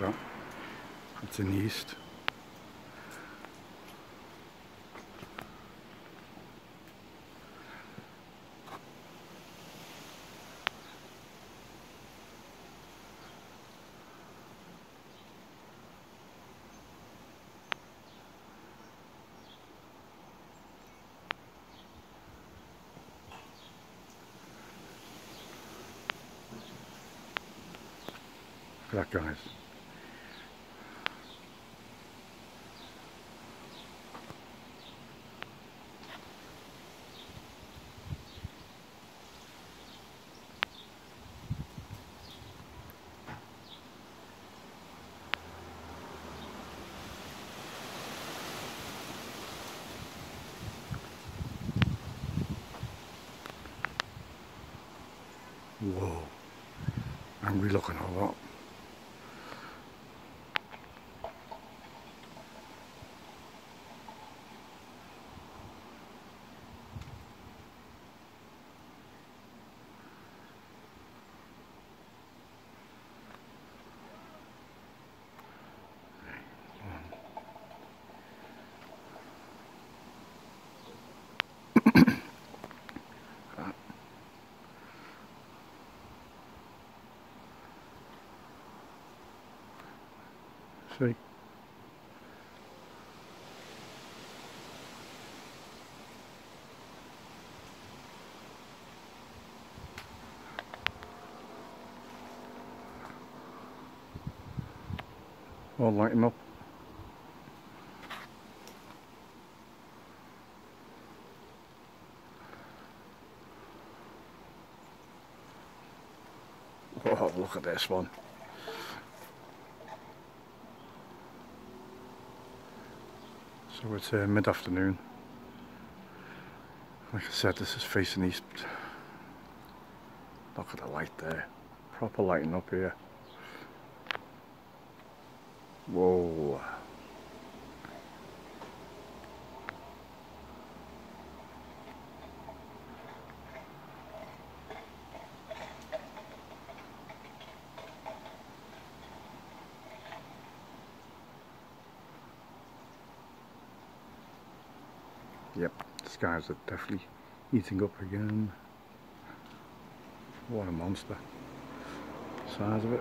that. It's in the east. Guys. Whoa. Angry looking a lot. See? I'll light him up. Oh, look at this one. So it's uh, mid-afternoon. Like I said, this is facing east. Look at the light there. Proper lighting up here. Whoa. Yep, the skies are definitely heating up again. What a monster. Size of it.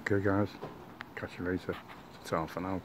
Okay guys, catch you later. It's all for now.